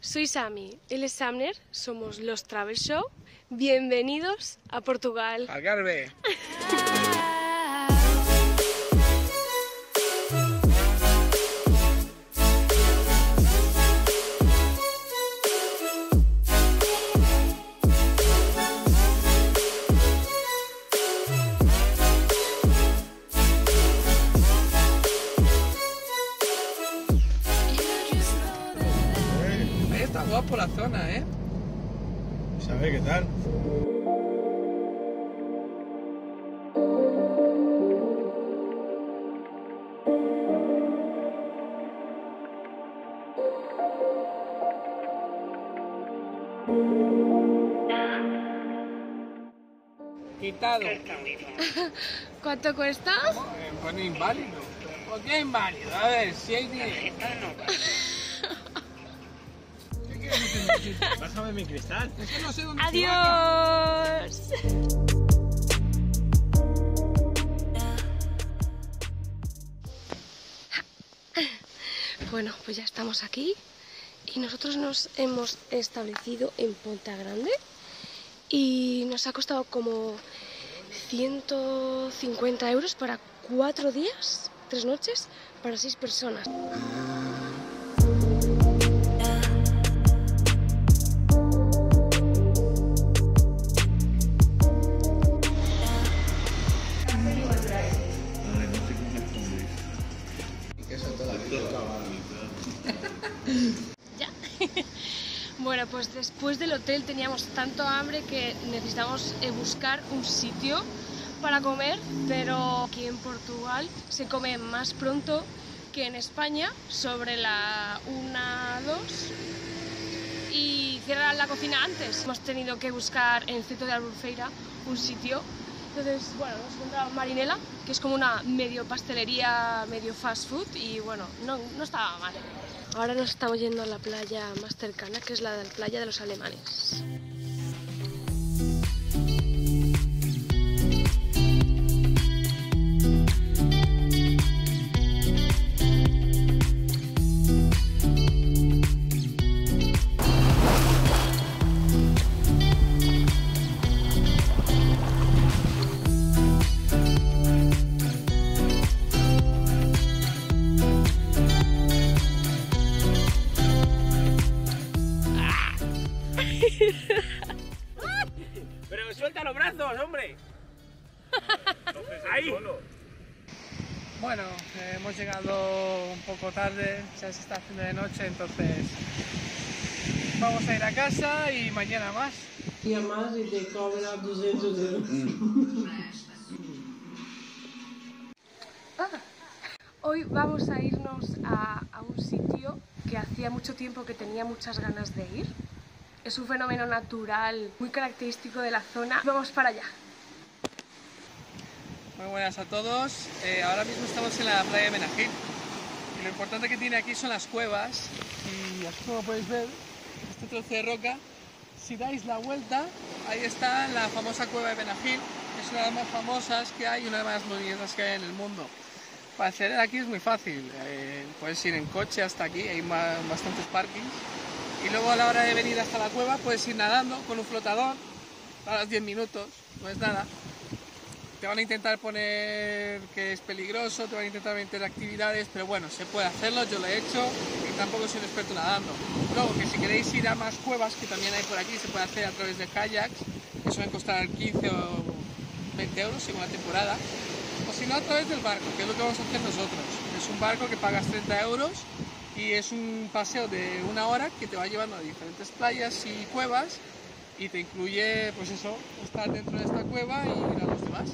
Soy Sami, él es Samner, somos los Travel Show. Bienvenidos a Portugal. Algarve. Guapo la zona, ¿eh? ¿Sabes qué tal? Quitado. ¿Cuánto cuesta? Pone inválido. ¿Por qué inválido? A ver, si hay dinero. Bájame mi cristal. Es que no sé dónde se baja. Adiós. Bueno, pues ya estamos aquí y nosotros nos hemos establecido en Ponta Grande y nos ha costado como 150 euros para cuatro días, tres noches, para seis personas. Bueno, pues después del hotel teníamos tanto hambre que necesitamos eh, buscar un sitio para comer, pero aquí en Portugal se come más pronto que en España, sobre la 1, 2 y cierran la cocina antes. Hemos tenido que buscar en el centro de Albufeira un sitio. Entonces, bueno, hemos encontrado Marinela, que es como una medio pastelería, medio fast food y bueno, no, no estaba mal. Ahora nos estamos yendo a la playa más cercana, que es la playa de los alemanes. Suelta los brazos, hombre. Ahí. Bueno, eh, hemos llegado un poco tarde, ya se está haciendo de noche, entonces vamos a ir a casa y mañana más. A mais e te cobra 200 euros. Hoy vamos a irnos a, a un sitio que hacía mucho tiempo que tenía muchas ganas de ir. Es un fenómeno natural muy característico de la zona. Vamos para allá. Muy buenas a todos. Eh, ahora mismo estamos en la playa de Benajil. Y lo importante que tiene aquí son las cuevas. Y aquí como podéis ver, este trozo de roca, si dais la vuelta, ahí está la famosa cueva de Benajil. Es una de las más famosas que hay y una de las más bonitas que hay en el mundo. Para acceder aquí es muy fácil. eh, puedes ir en coche hasta aquí, hay bastantes parkings. Y luego a la hora de venir hasta la cueva puedes ir nadando con un flotador. A los 10 minutos, no es nada. Te van a intentar poner que es peligroso, te van a intentar meter actividades, pero bueno, se puede hacerlo, yo lo he hecho y tampoco soy un experto nadando. Luego, que si queréis ir a más cuevas, que también hay por aquí, se puede hacer a través de kayaks, que suelen costar 15 o 20 euros según la temporada. O si no, a través del barco, que es lo que vamos a hacer nosotros. Es un barco que pagas 30 euros y es un paseo de una hora que te va llevando a diferentes playas y cuevas y te incluye, pues eso, estar dentro de esta cueva y ir a los demás.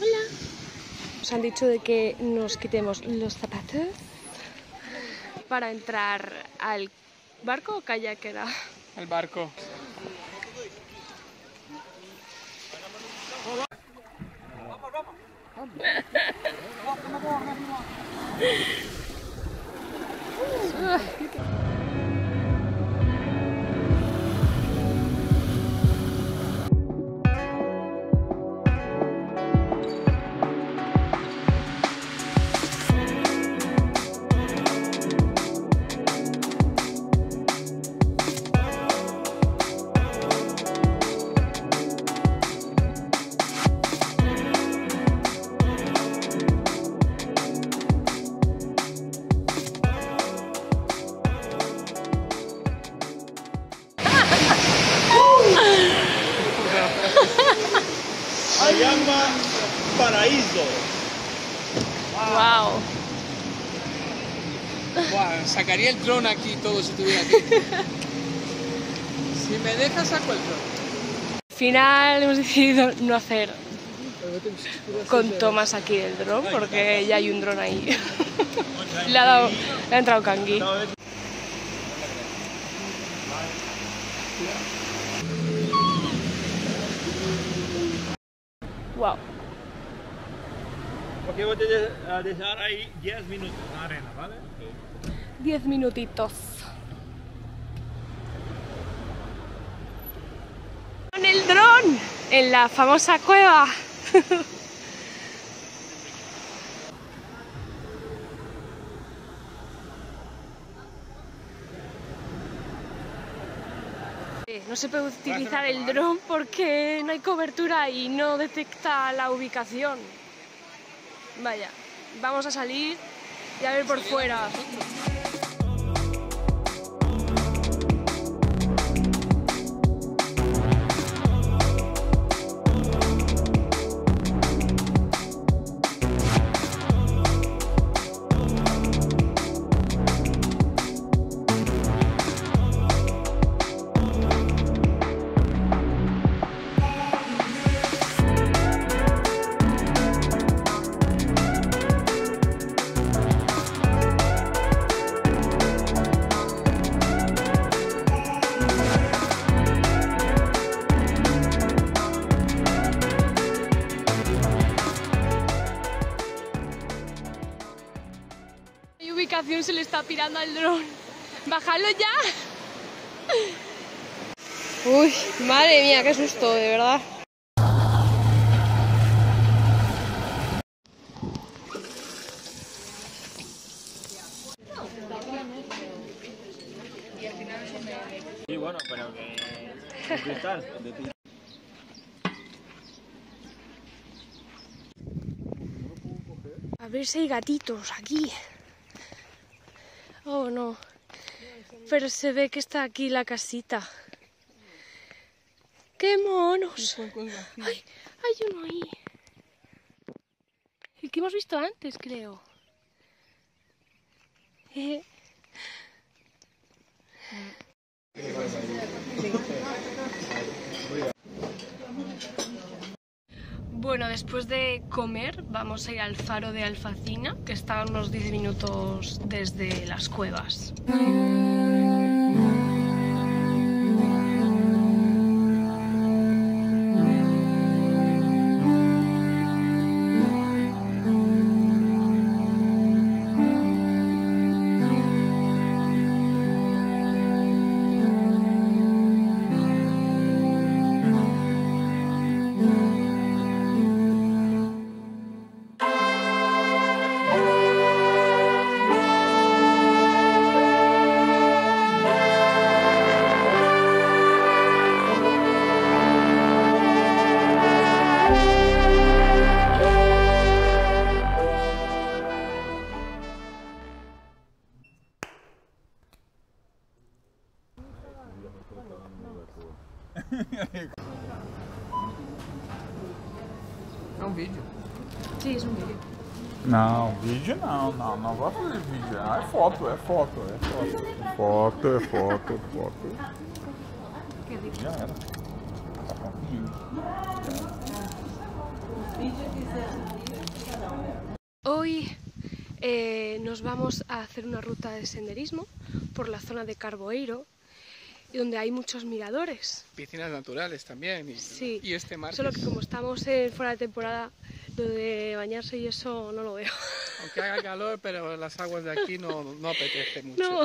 Hola. Nos han dicho de que nos quitemos los zapatos para entrar al barco o kayak era. El barco. Sacaría el dron aquí todo si estuviera aquí. si me dejas, saco el dron. Al final hemos decidido no hacer con tomas aquí del dron porque ya hay un dron ahí. le, ha dado, le ha entrado Kangi. Wow. Porque voy a dejar ahí 10 minutos en la arena, ¿vale? 10 minutitos. Con el dron en la famosa cueva. No se puede utilizar el dron porque no hay cobertura y no detecta la ubicación. Vaya, vamos a salir y a ver por fuera. Ubicación se le está pirando al dron? ¡Bájalo ya! Uy, madre mía, qué susto, de verdad. Sí, bueno, pero que... cristal. de. A ver si hay gatitos aquí. Oh, no. Pero se ve que está aquí la casita. ¡Qué monos! ¡Ay, hay uno ahí! El que hemos visto antes, creo. Eh, Bueno, después de comer vamos a ir al faro de Alfacina, que está a unos 10 minutos desde las cuevas. Vídeo não, não, não vai fazer vídeo. Ah, é foto, é foto, é foto. Foto, é foto, é foto. Já era. Tá prontinho. Hoy eh, nos vamos a hacer una ruta de senderismo por la zona de Carboeiro, donde hay muchos miradores. Piscinas naturales también. Y, Sí, y este mar. Solo que como estamos en fuera de temporada, lo de bañarse y eso no lo veo. Aunque haga calor, pero las aguas de aquí no, no apetece mucho.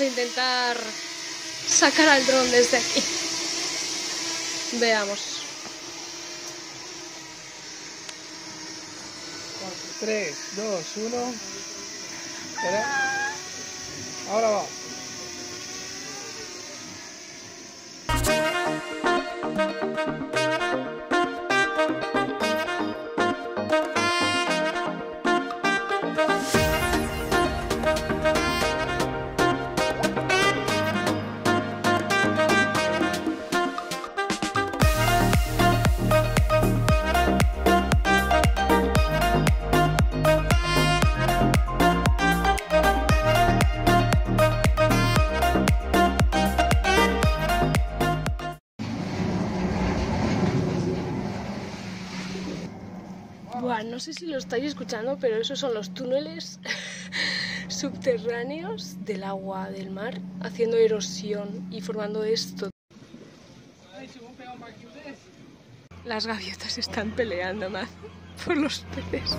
Vamos a intentar sacar al dron desde aquí. Veamos. 3, 2, 1. Espera. Ahora va. No sé si lo estáis escuchando, pero esos son los túneles subterráneos del agua del mar, haciendo erosión y formando esto. Las gaviotas están peleando más por los peces.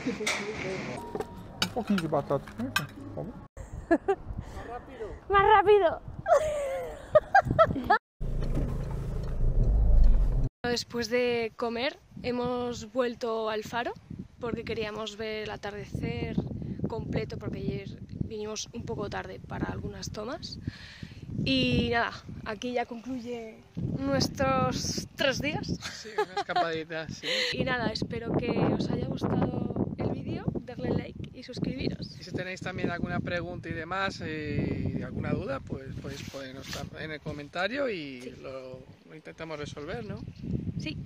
Um pouquinho de batata por favor. ¡Más rápido! Después de comer hemos vuelto al faro porque queríamos ver el atardecer completo porque ayer vinimos un poco tarde para algunas tomas. Y nada, aquí ya concluye nuestros tres días. Sí, una escapadita, sí. Y nada, espero que os haya gustado darle like y suscribiros. Y si tenéis también alguna pregunta y demás, eh, alguna duda, pues podéis ponernos en el comentario y Sí. lo, lo intentamos resolver, ¿no? Sí,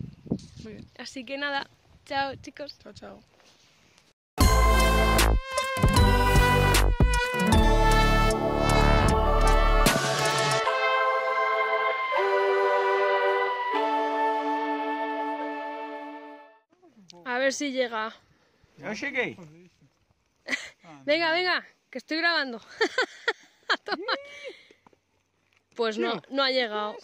Muy bien. así que nada, chao chicos. Chao, chao. A ver si llega. Yo llegué. venga, venga, que estoy grabando. Pues no, no ha llegado.